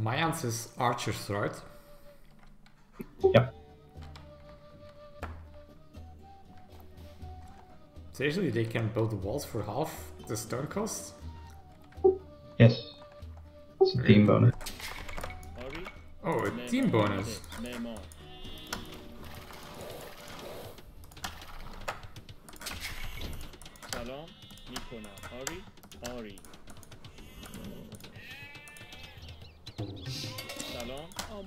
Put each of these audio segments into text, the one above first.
My answer is archers, right? Yep. Seriously, they can build walls for half the stone cost? Yes. It's a team bonus. Oh, a team bonus. Nikona, Ori, Ori.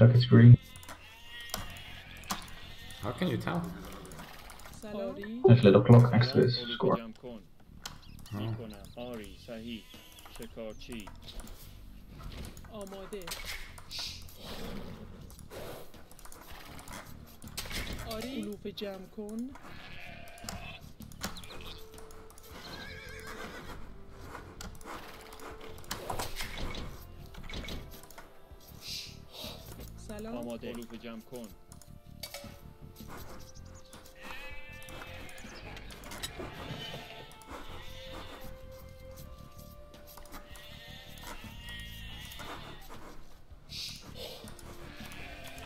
looks like it's green. How can you tell? There's a little clock next to his score. Oh. my dear جمع آماده. علوف جمع کن.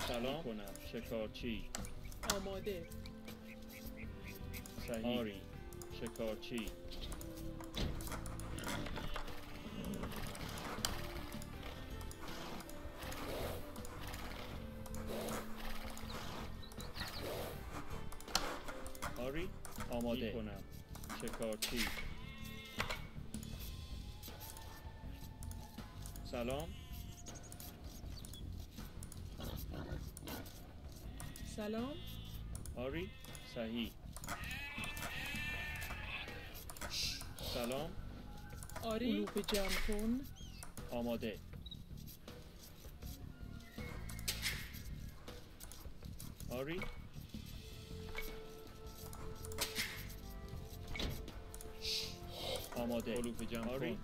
سلام. کنم شکارچی. آماده. صحیح آری. شکارچی. سلام. سلام. آری صحیح. سلام. آری. علوف جمع کن آماده. آری. جمع آری.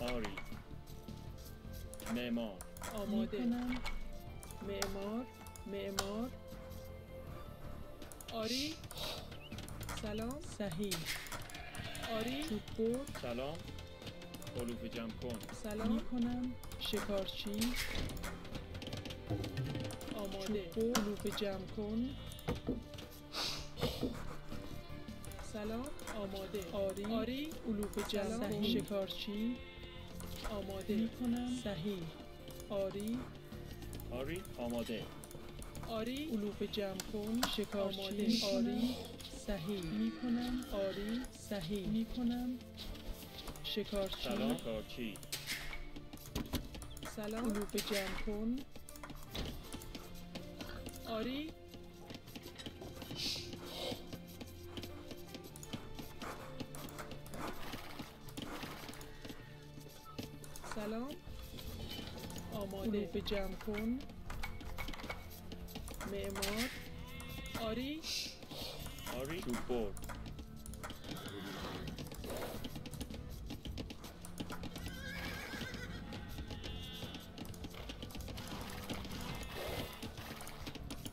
آری. معمار. آماده. معمار. معمار. آری. سلام. صحیح. آری. توپ برد سلام علوف جمع کن. سلام. می‌کنم شکارچی. آماده. علوف جمع کن. سلام آماده. آری. آری علوف صحیح. شکارچی. آماده. می‌کنم صحیح. آری. آری آماده. آری علوف جمع کن. شکارچی. آری. صحیح. می‌کنم آری صحیح. می‌کنم شکارچی. سلام شکارچی. سلام. علوف جمع کن. آری. علوف جمع کن. معمار. آری. آری. برد.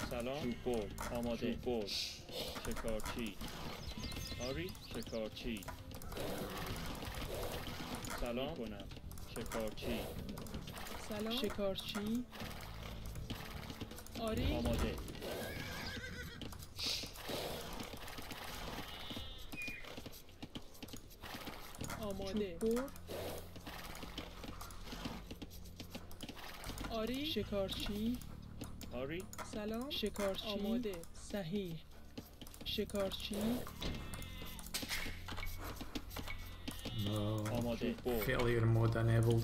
سلام. برد. آماده. برد. شکارچی. آری. شکارچی. سلام. کنم شکارچی. سلام. شکارچی. آری. آماده. آماده. آری. شکارچی. آری. سلام. شکارچی. آماده. صحیح. شکارچی. No. Failure mode enabled.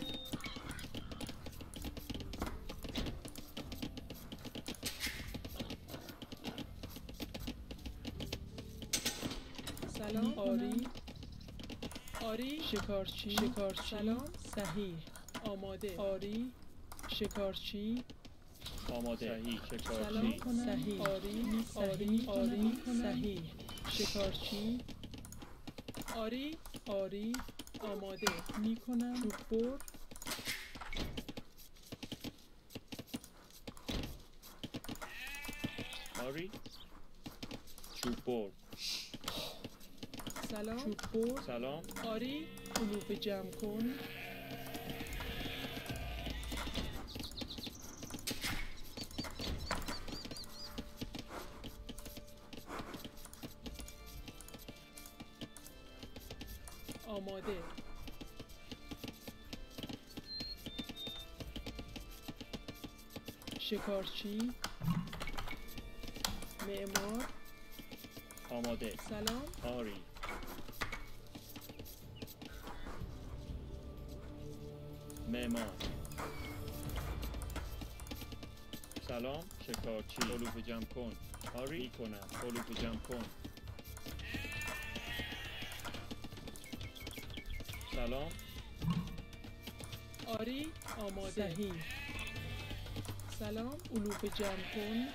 شکارچی. شکارچی. سلام. صحیح. آماده. آری. شکارچی. آماده. صحیح. شکارچی. صحیح. آری. آری. آری. صحیح. شکارچی. آری. آری. آماده. می کنم. چوب بر آری. چوب بر سلام. چوب بر سلام. آری. علوف جمع کن. آماده. شکارچی. معمار. آماده. سلام. آری. معمار سلام شکارچی. علوف جمع کن. آری؟ کنم علوف جمع کن. سلام. آری؟ آماده. سلام علوف جمع کن.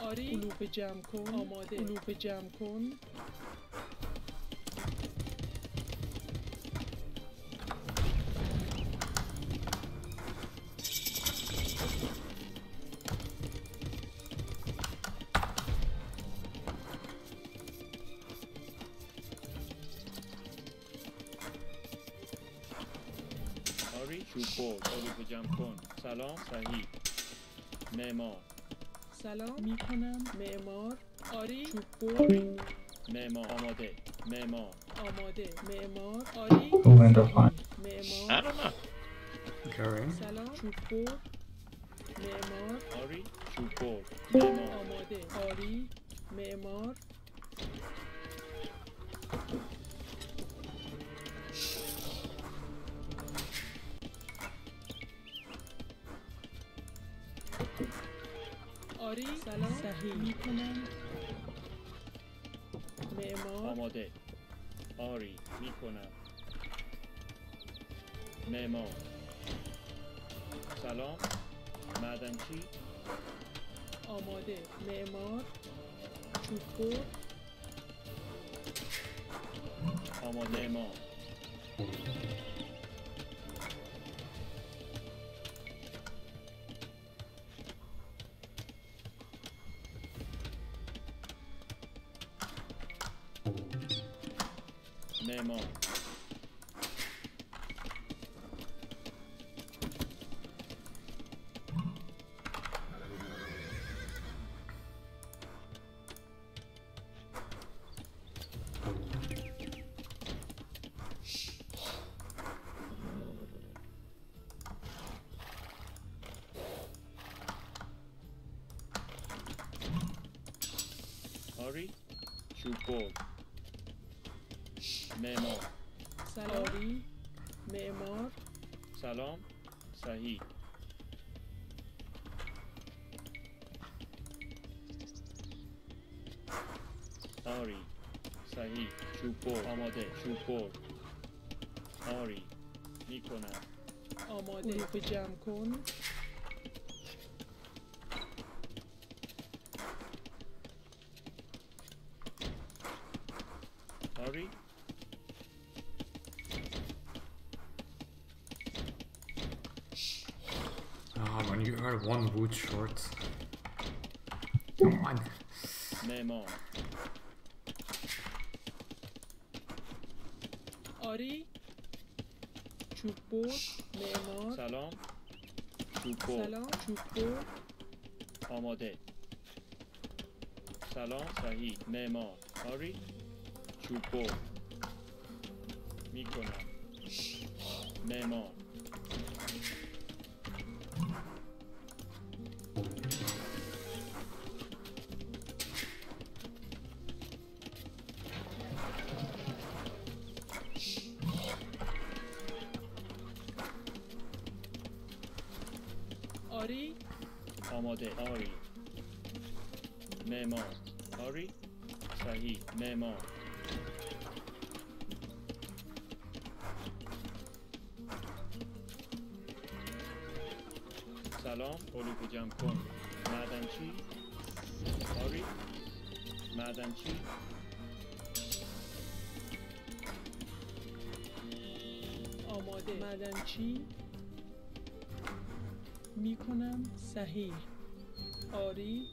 آری. علوف جمع کن. آماده. علوف جمع کن. سلام صحیح. معمار. سلام. می کنم معمار. آری. چوب بر معمار. آماده. معمار. آماده. معمار آری. refine. I معمار. سلام. چوب بر معمار. آری. چوب بر معمار آماده. آری. معمار. کاری می‌کنم. معمار سلام. معدنچی آماده. معمار چوببر آماده امام چوب معمار. سلام معمار. سلام. صحیح. آری. صحیح. چوبور آماده. چوبور آری. می‌کنم. آماده. به جمع کن. Mann. Nemo. آری چوبور معمار سلام چوبور سلام چوبور آماده سلام صحیح معمار آری چوبور می‌کنم معمار معدنچی می‌کنم صحیح. آری؟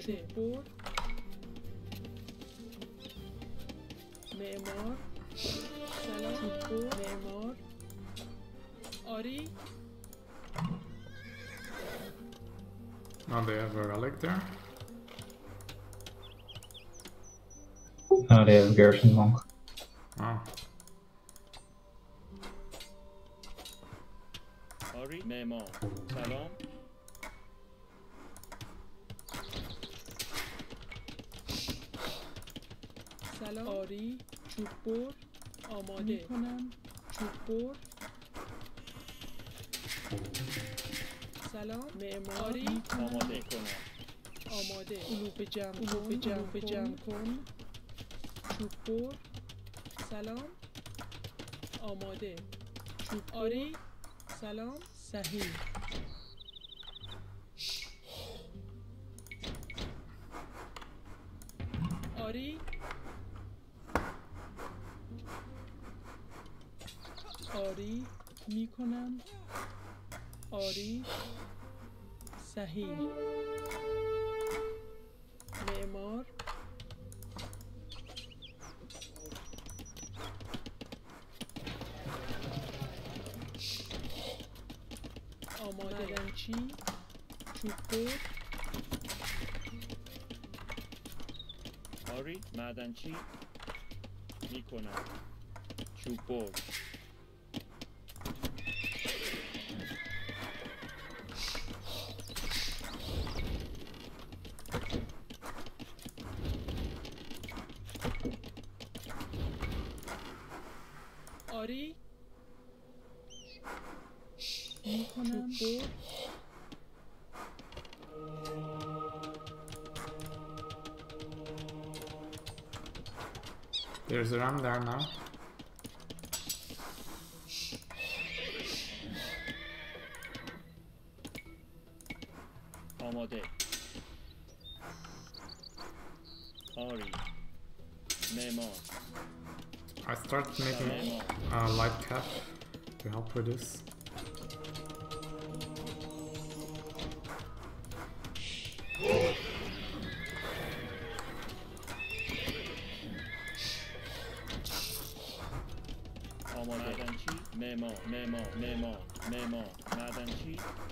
clipboard. معمار سلام معمار Ori Now they have a relic there. Now they have Gerson Monk. کن. چوب سلام. آماده. چوب آری. سلام. صحیح. آری. آری. می کنم آری. صحیح. معمار. چی؟ چوپو آری معدنچی می‌کنم. چوپو for this. Maman, maman, maman, maman, maman,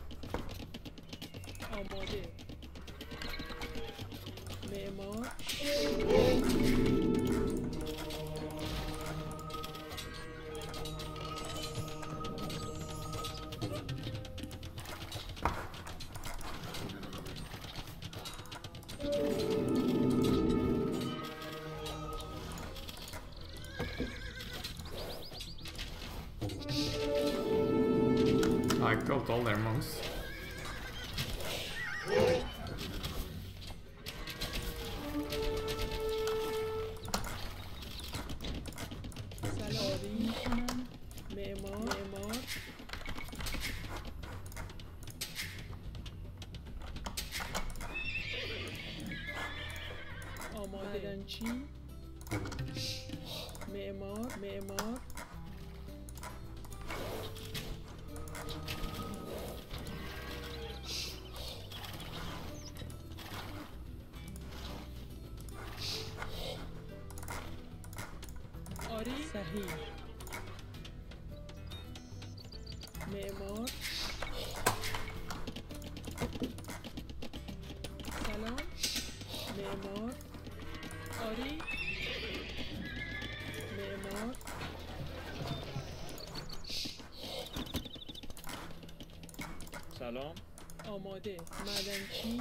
سلام. آماده. معدن چی؟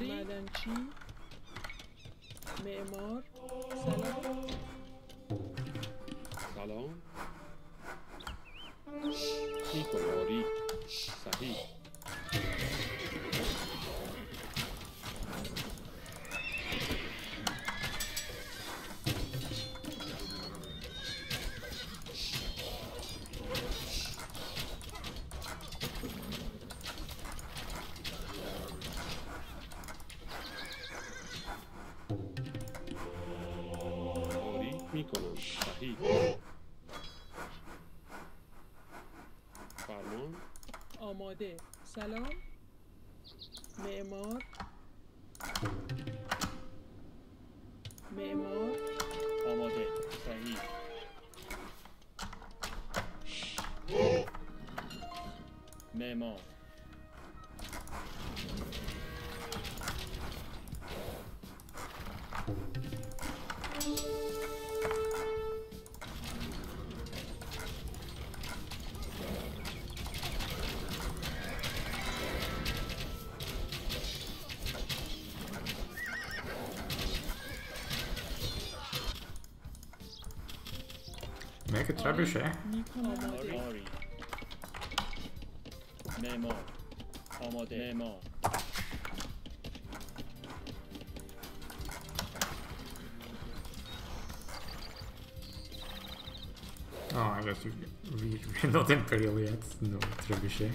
معماری چی معمار. take a trebuchet. Oh, I guess we're not Imperial yet, no trebuchet.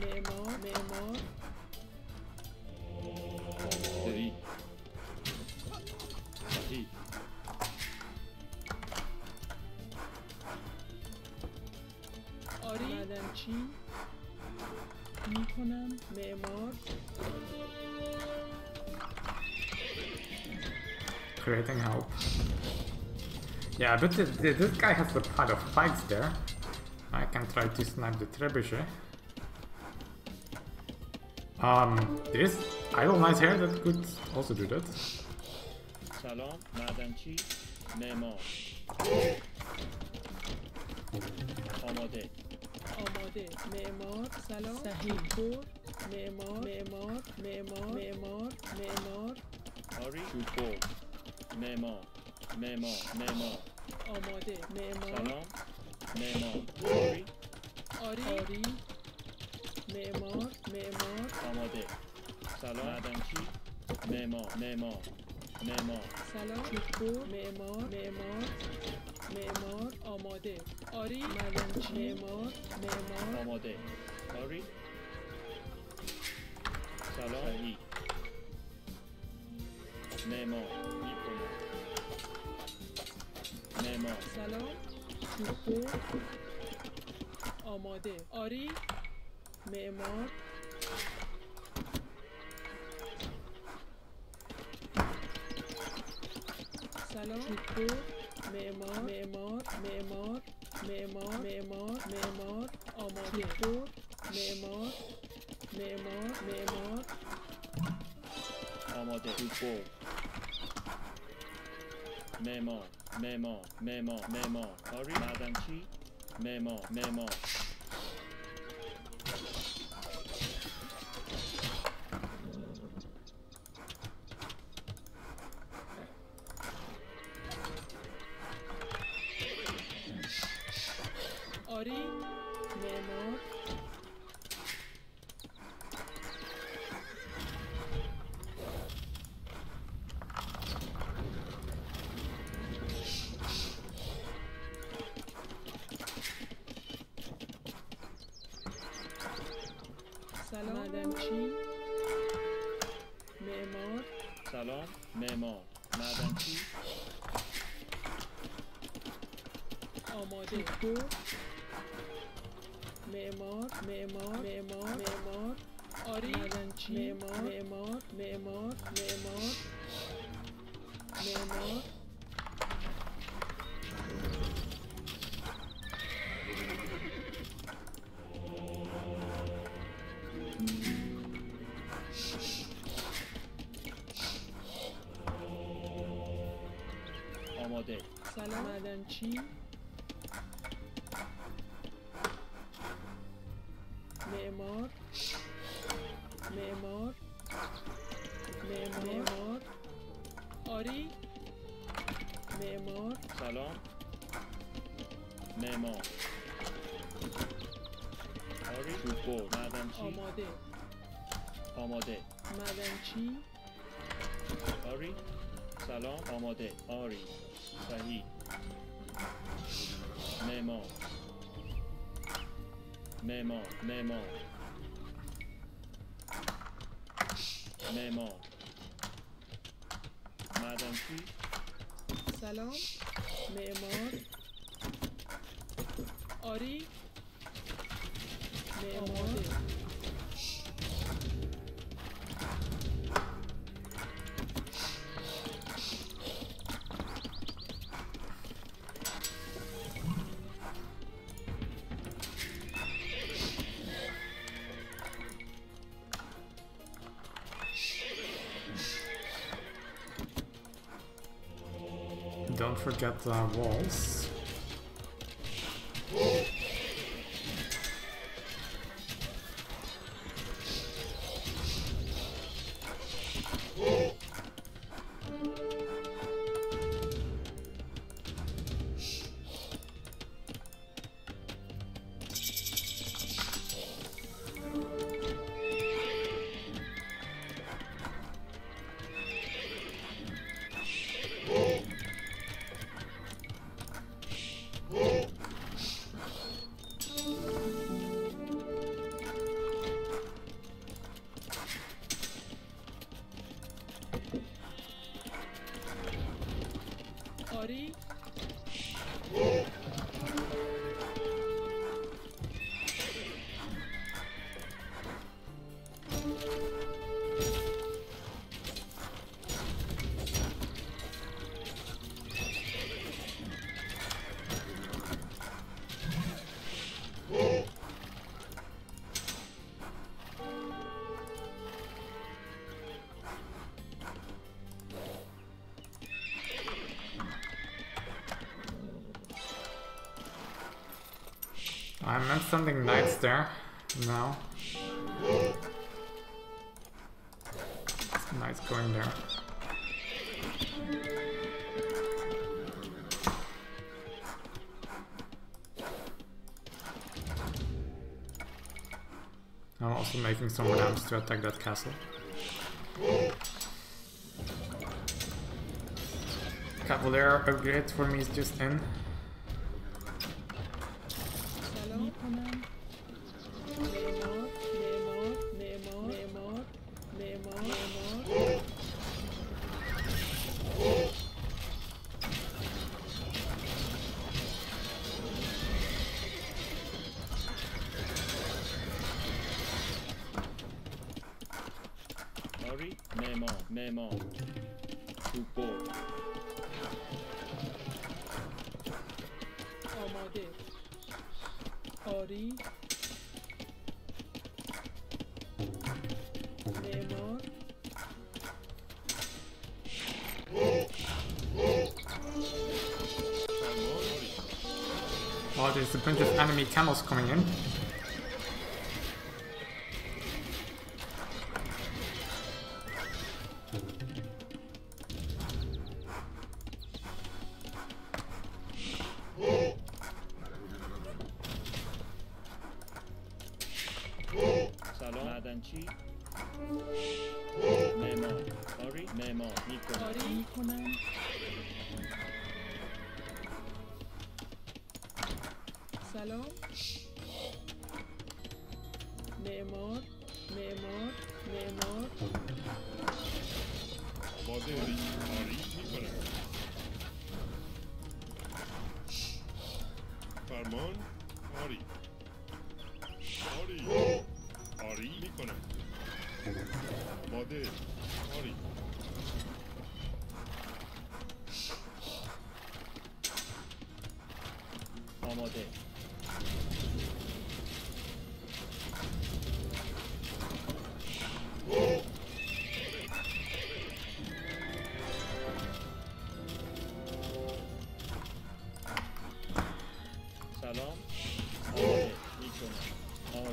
معمار معمار سری صحیح معدنچی میکنم معمار Creating help. Yeah, but th th this guy has a pile of pikes there. I can try to snipe the trebuchet. Um, this idle knight here that could also do that. سلام معدنچی معمار آماده آماده معمار سلام صحیح پر معمار معمار معمار معمار معمار آری شوپور معمار معمار معمار Alors, le pot. Memo, memo. mémo my god, cool. Memo, memo, memo, memo. Hurry, Madame Chi. Memo, memo. معدنچی معمار. معمار. معمار. آری. معمار. سلام. معمار. آری. شوپور معدنچی آماده. آماده. معدنچی آری. سلام. آماده. آری. صحیح. メモ。メモメモ。Forget the walls. Sending knights there. No. Knights going there. I'm also making some ramps to attack that castle. Cavalier upgrade for me is just in. Camels coming in.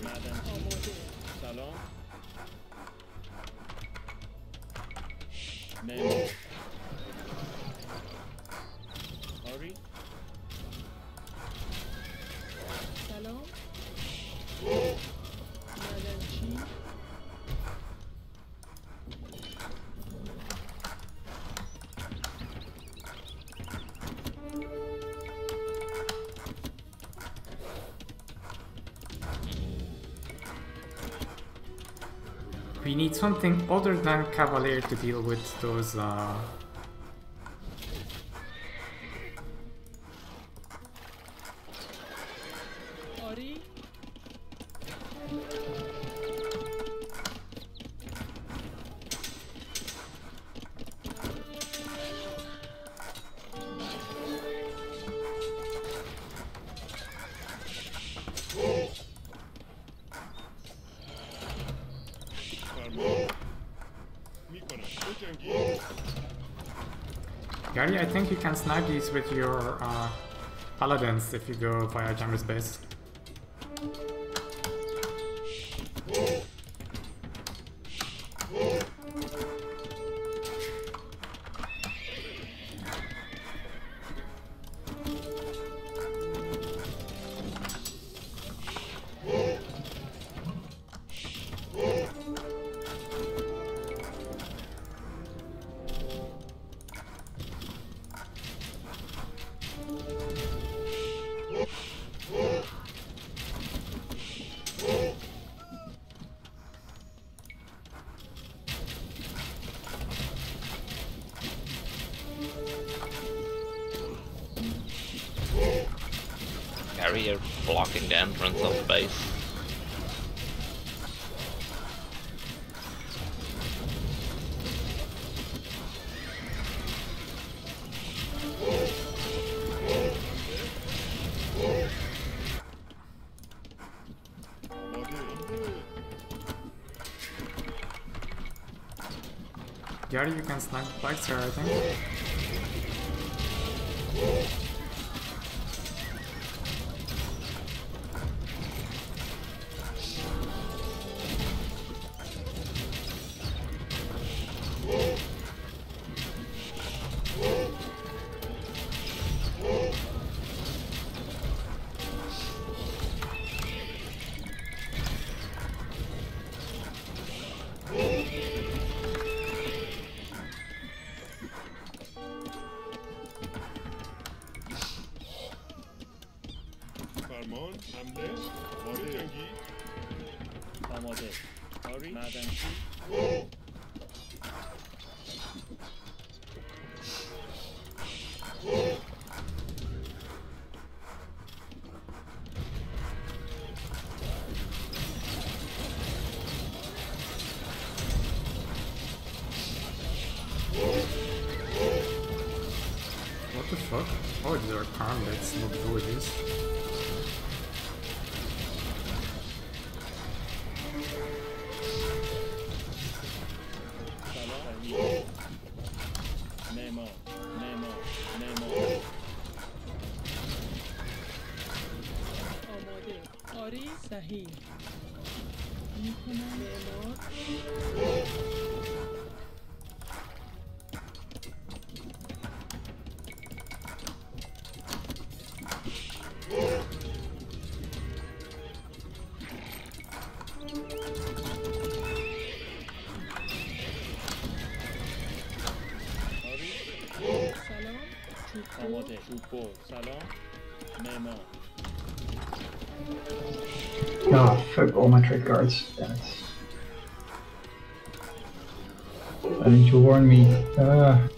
معدن سلام something other than Cavalier to deal with those uh, can snag these with your uh, paladins if you go via Jammer's base. Gary, you can snag the bikes here, I think. salon, name. Oh, fuck all my trade carts, damn it. Why didn't you warn me? Uh...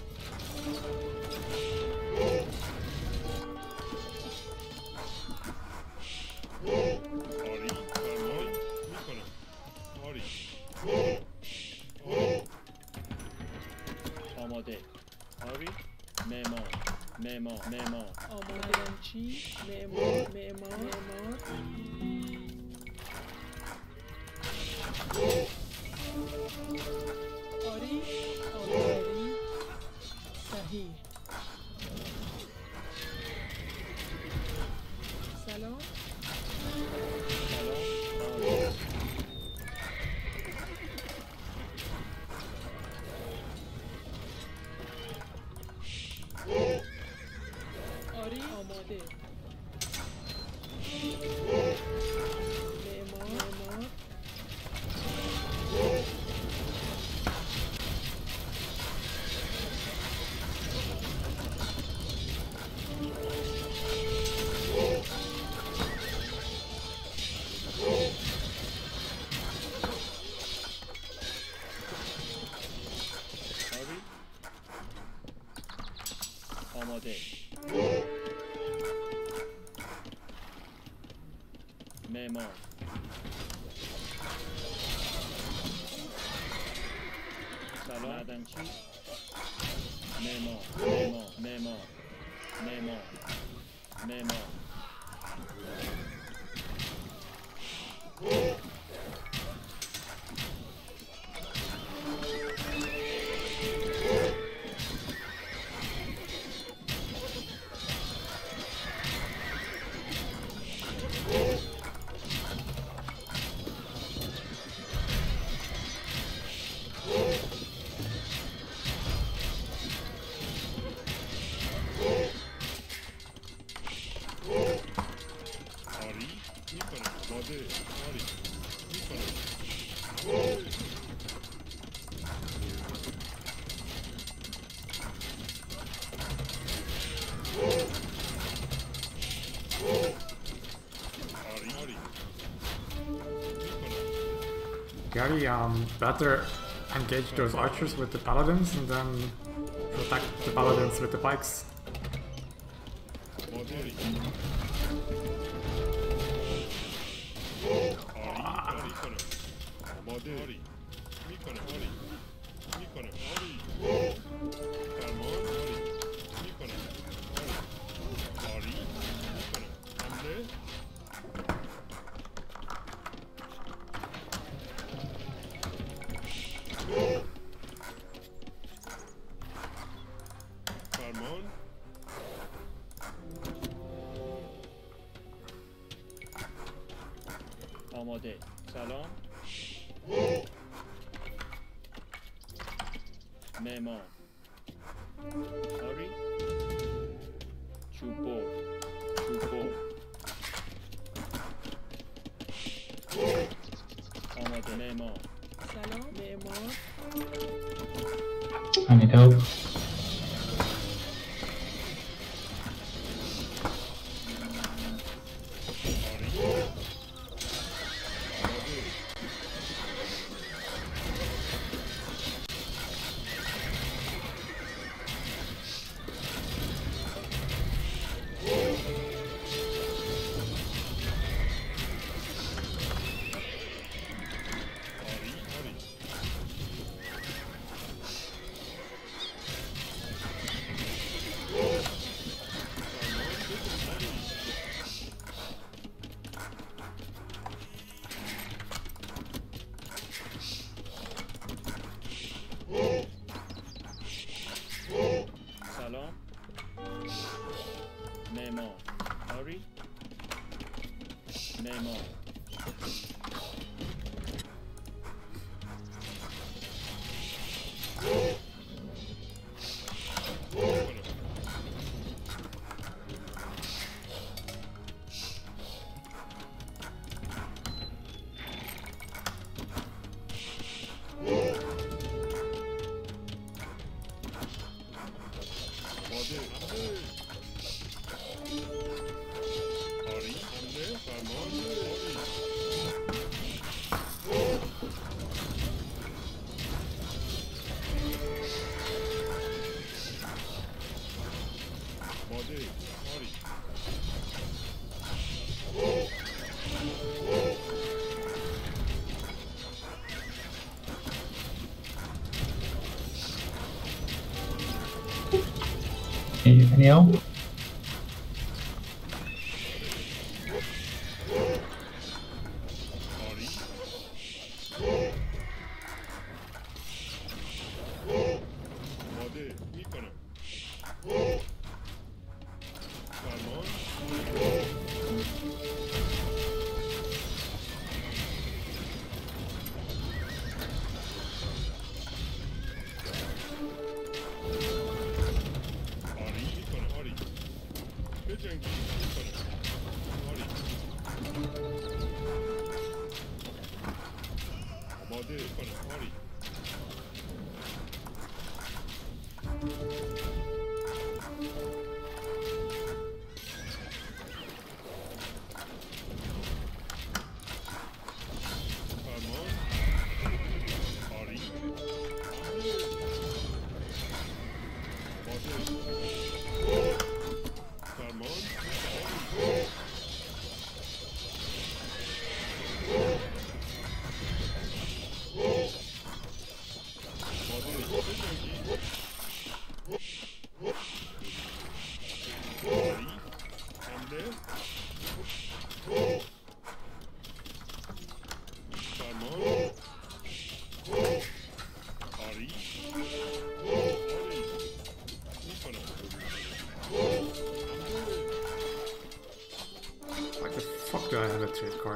Gary, um, better engage those archers with the paladins and then protect the paladins with the pikes. Nemo. Hurry. Nemo. opinião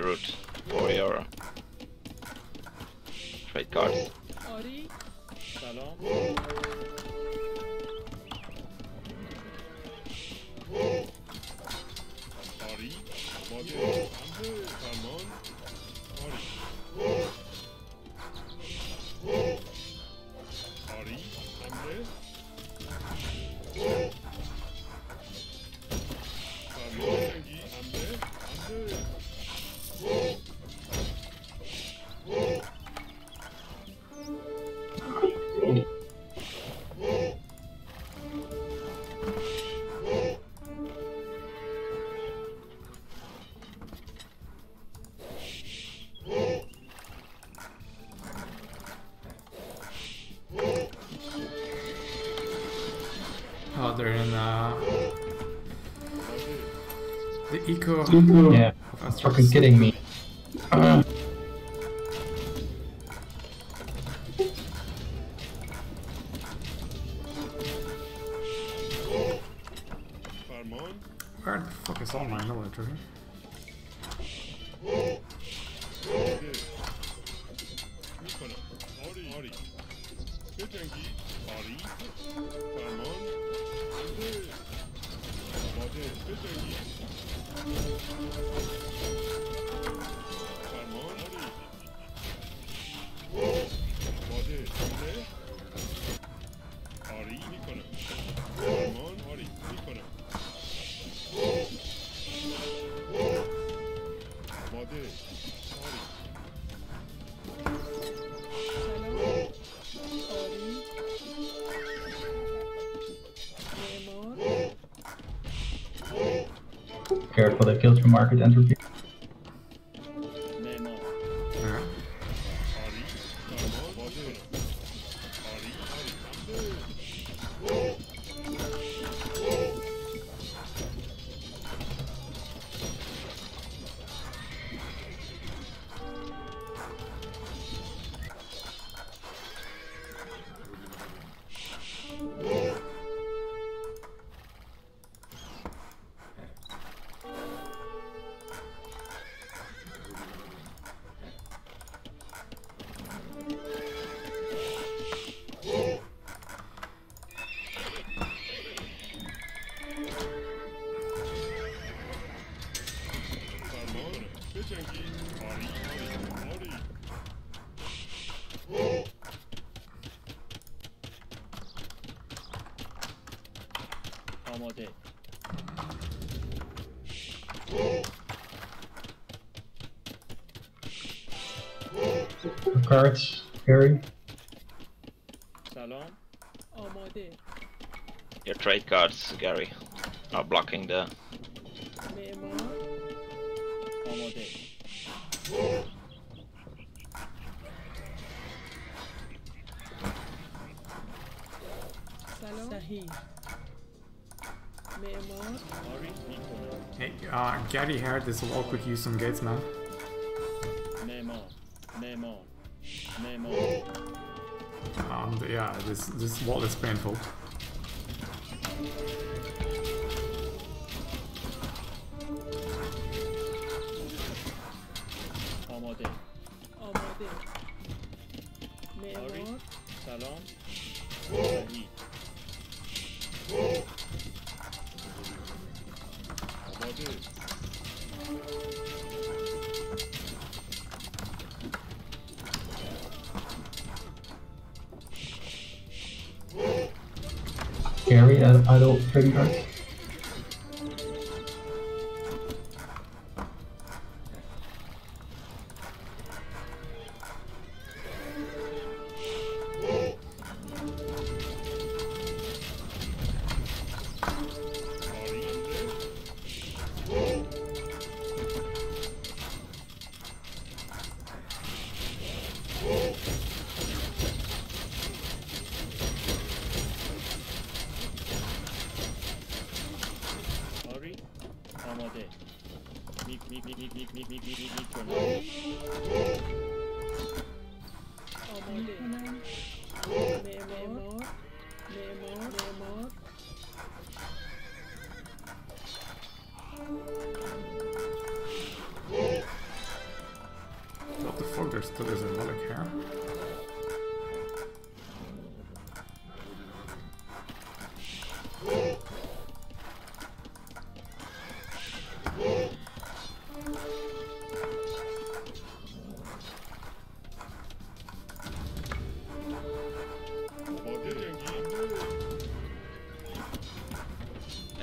route. Mm-hmm. Yeah, that's fucking kidding me. Where the fuck is all my military? for the kills from market entropy. Gary, Harry. Salon. Your trade carts, Gary, are blocking the. Hey, uh, Gary Harris, this will all could use some gates, man. Um, yeah, this this wall is painful.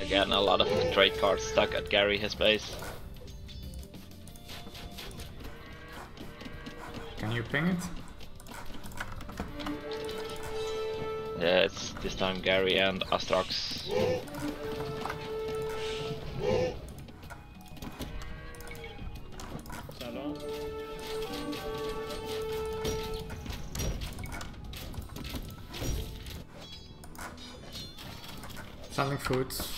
Again, a lot of trade carts stuck at Gary, his base. Can you ping it? Yeah, it's this time Gary and Astrox. Selling Something food.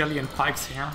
Kelly and Pikes here.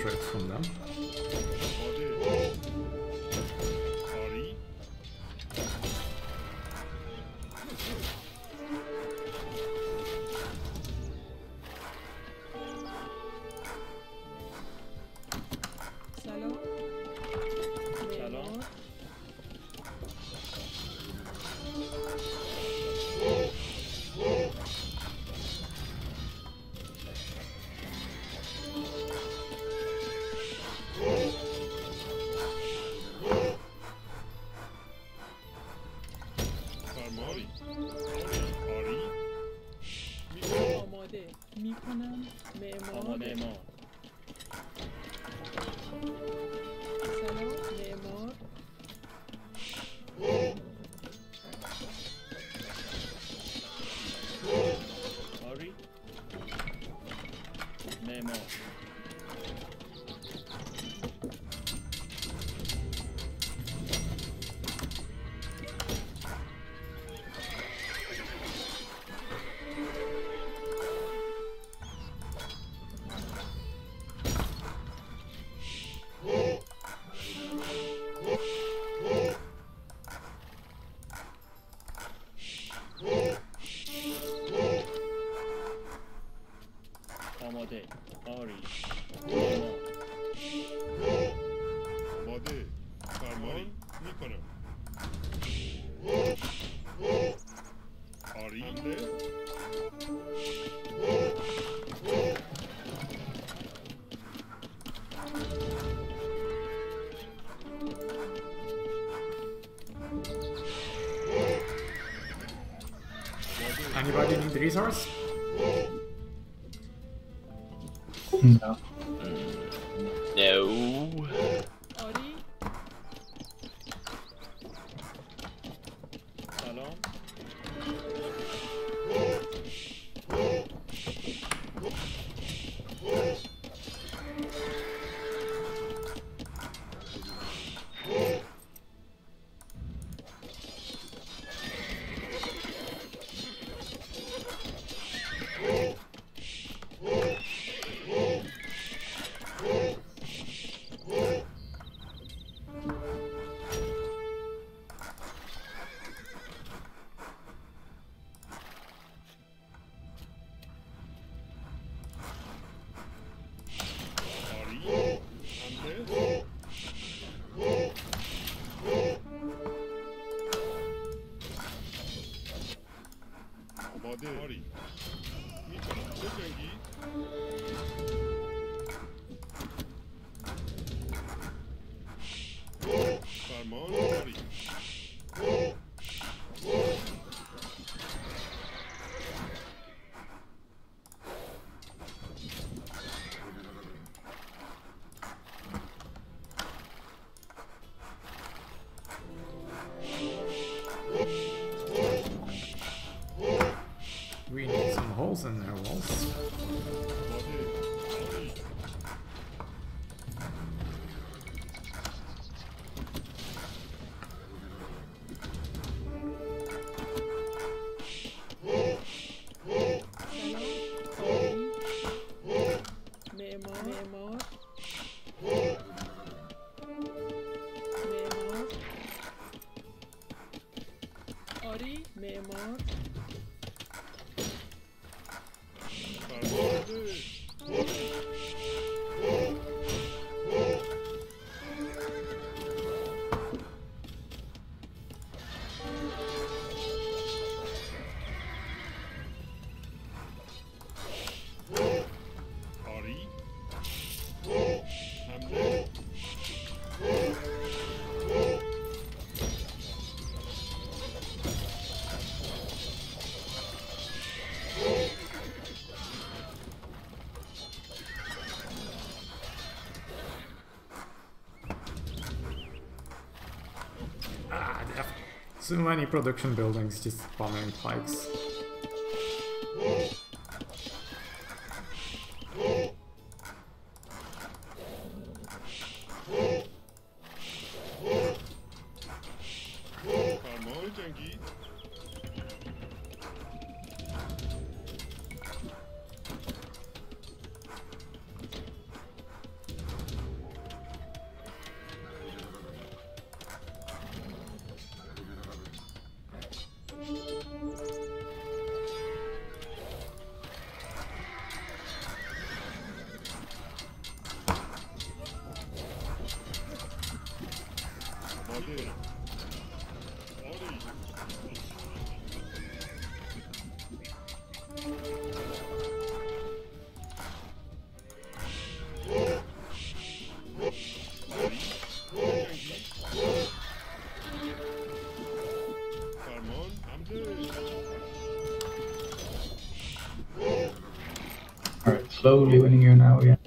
Threat from them. Resource? No. No. Need in their walls. so many production buildings just bombing pikes. slowly winning you now, yeah.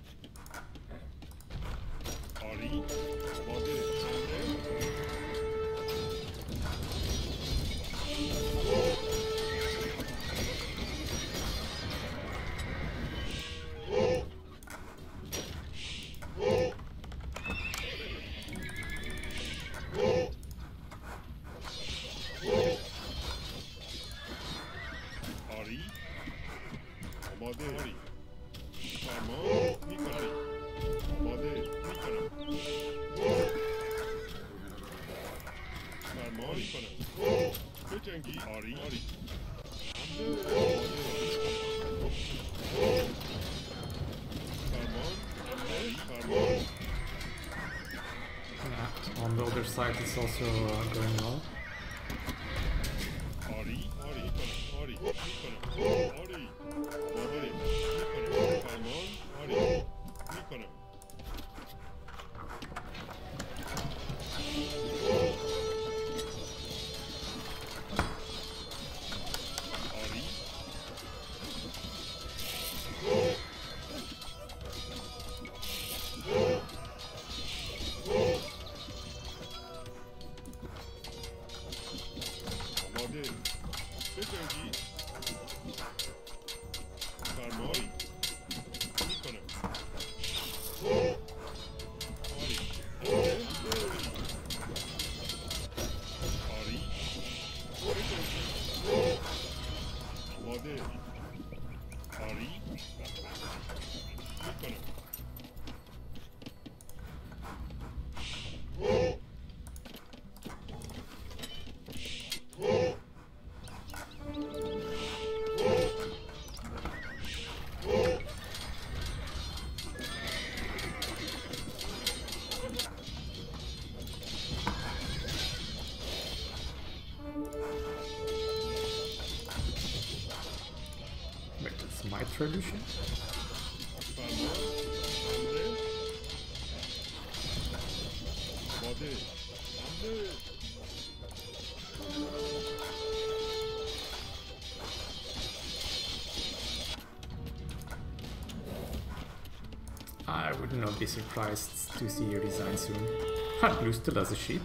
solution. I would not be surprised to see your design soon. Hunt still has a sheep.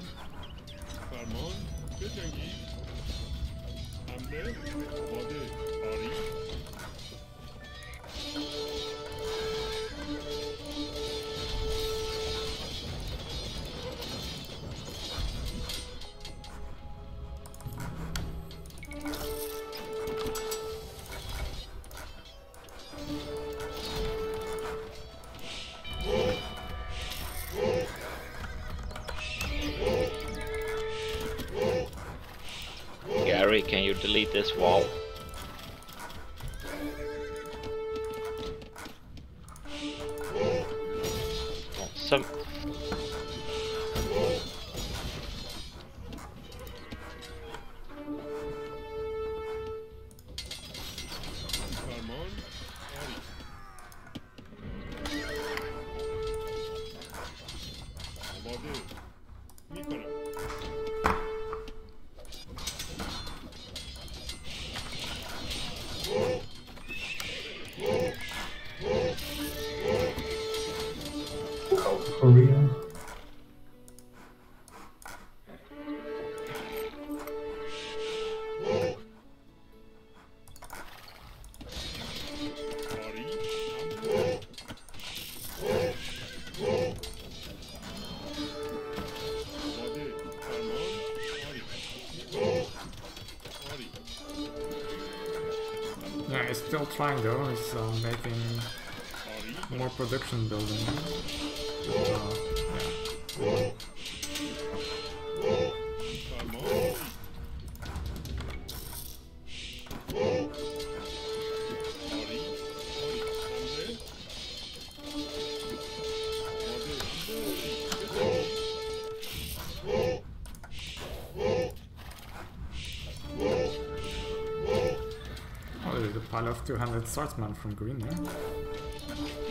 still trying though, he's uh, making more production building. Uh, yeah. Of 200 swordsmen from green there.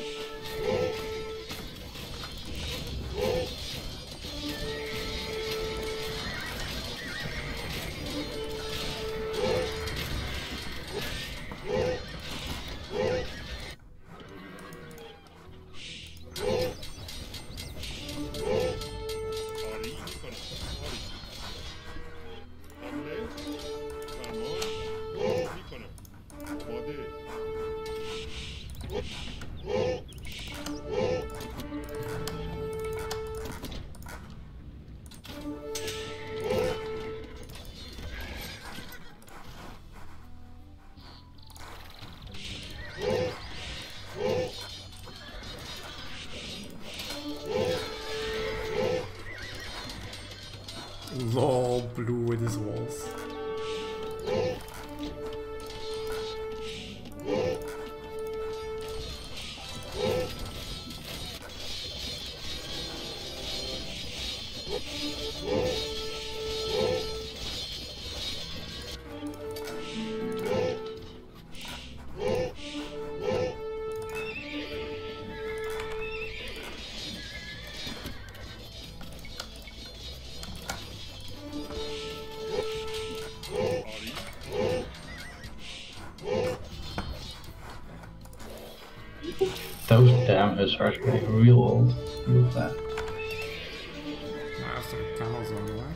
Those damn hussars are real old. Real fat. Camels on the way.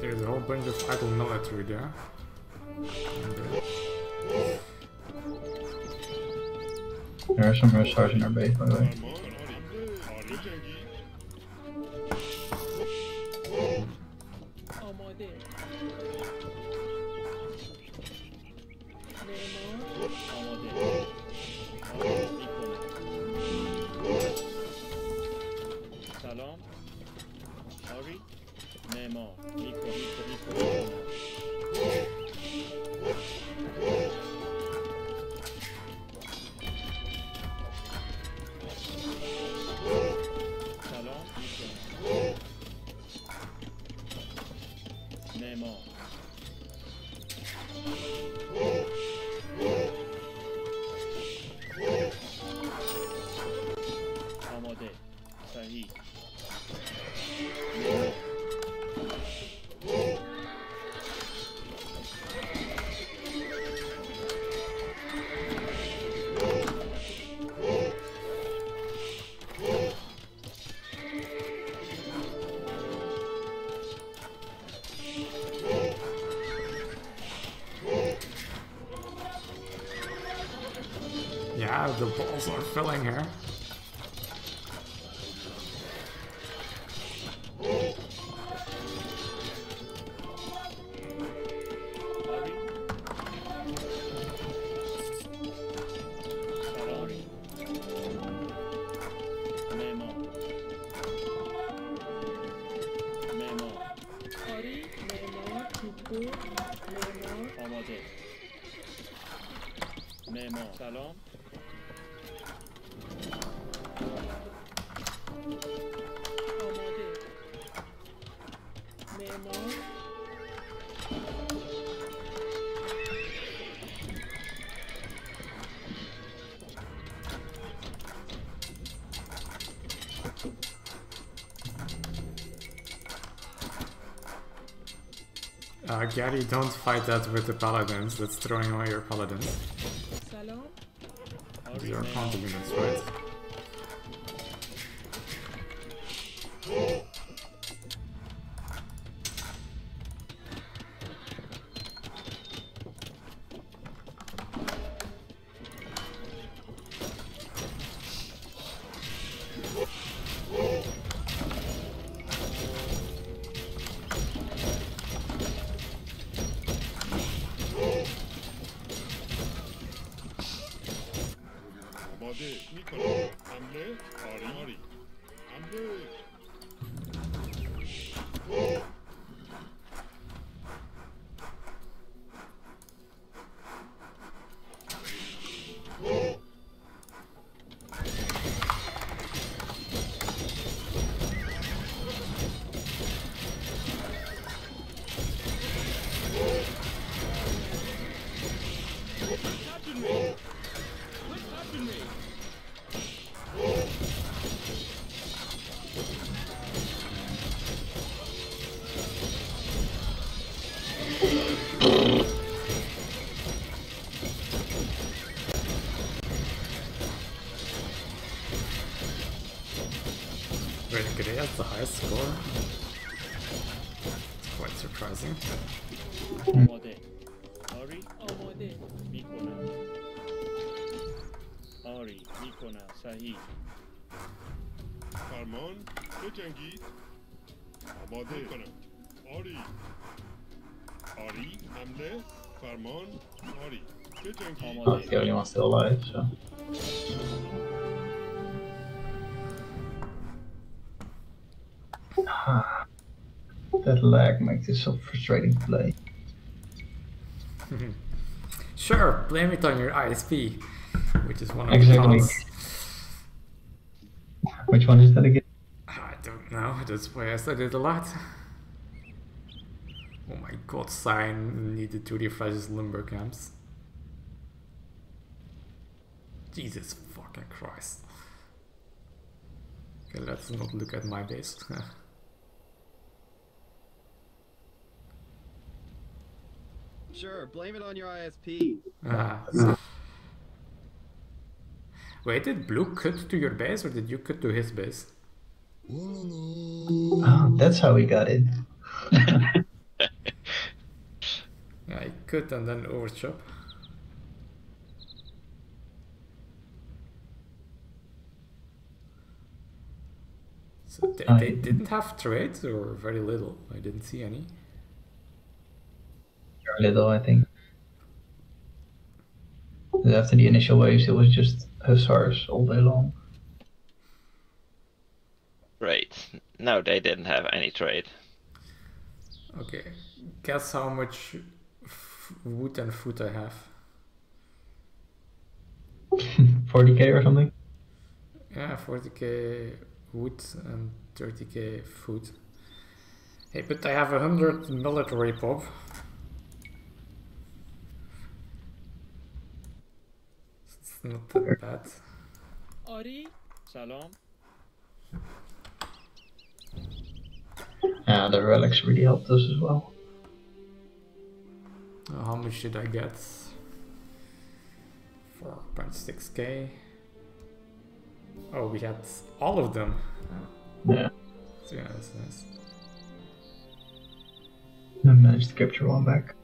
There's a whole bunch of idle military there. There are some hussars in our base, by the way. Uh, Gary, don't fight that with the paladins. That's throwing away your paladins condiments, right? Hamle, Farmon, Mori. Okay, only one's still alive, that lag makes this so frustrating to play. sure, blame it on your ISP, which is one of exactly. the cons. Which one is that again? I don't know, that's why I studied a lot. Oh my god, sign needed to refresh his lumber camps. Jesus fucking Christ. Okay, let's not look at my base. Sure, blame it on your ISP. Ah. Wait, did Blue cut to your base or did you cut to his base? Oh, that's how we got it. Yeah, I cut and then overchop. So they, they didn't have trades or very little. I didn't see any. Very little, I think. After the initial waves, it was just hussars all day long. Right. No, they didn't have any trade. Okay, guess how much f- wood and food I have? 40k or something? Yeah, 40k wood and 30k food. Hey, but I have a hundred military pop. It's not that bad. Ori, salam. Yeah, the relics really helped us as well. Uh, how much did I get? 4.6k. Oh, we had all of them. Yeah, So yeah, that's nice. I managed to capture one back.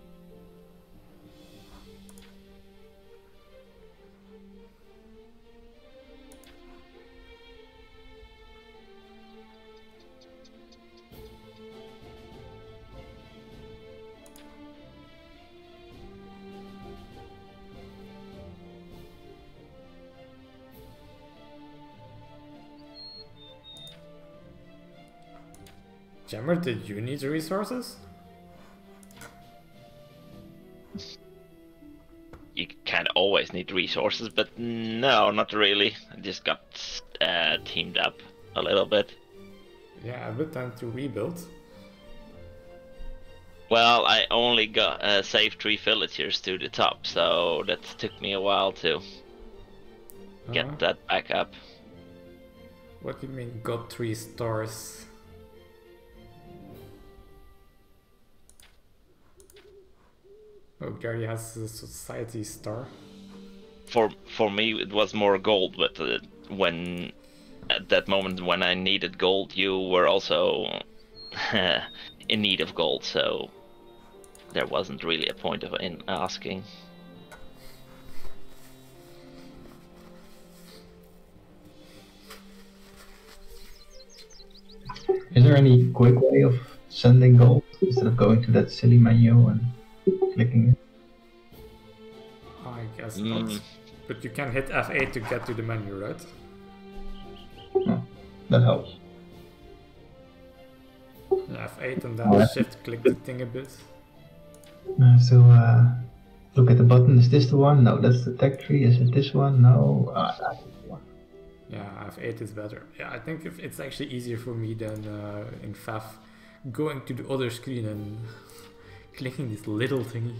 Jammer, did you need resources? You of always need resources, but no, not really. I just got uh, teamed up a little bit. Yeah, a bit time to rebuild. Well, I only got uh, saved three villagers to the top, so that took me a while to get Uh, that back up. What do you mean, got three stars? Oh, Gary has a society star. For for me, it was more gold, but uh, when at that moment when I needed gold, you were also in need of gold, so there wasn't really a point of in asking. Is there any quick way of sending gold instead of going to that silly menu and clicking it? I guess Mm. not. But you can hit F8 to get to the menu, right? That helps. Yeah, F8 and then Oh, shift click the thing a bit. I have to uh, look at the button. Is this the one? No, that's the tech tree. Is it this one? No. Ah, that's the one. Yeah, F8 is better. Yeah, I think if it's actually easier for me than uh, in FAF going to the other screen and clicking this little thingy.